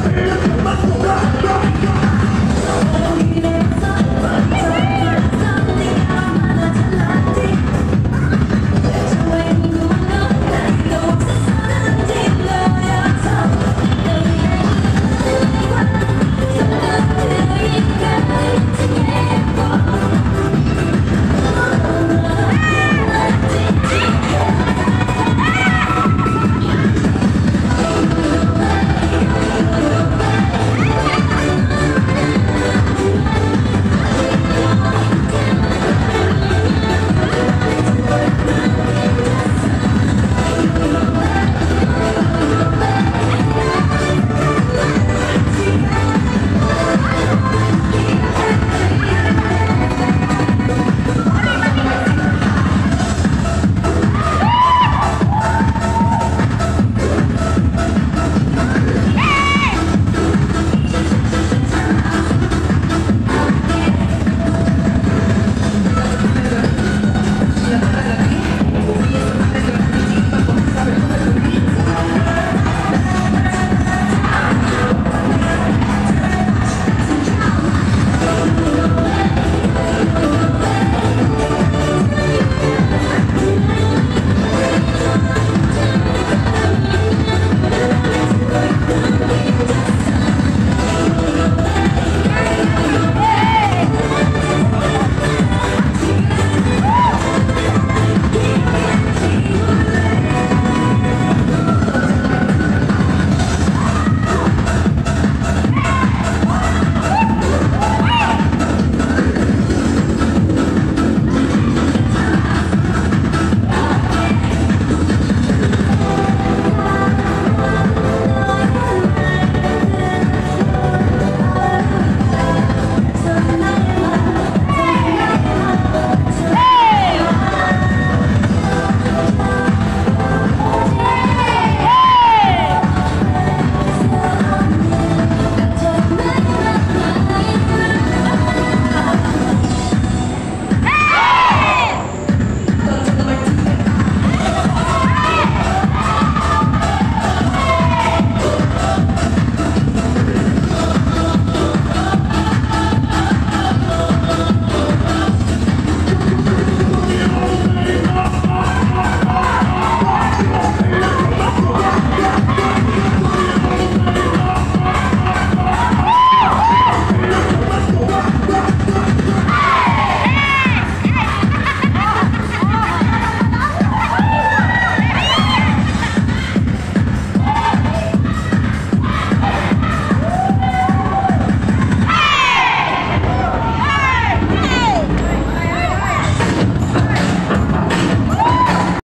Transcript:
Back, back, back.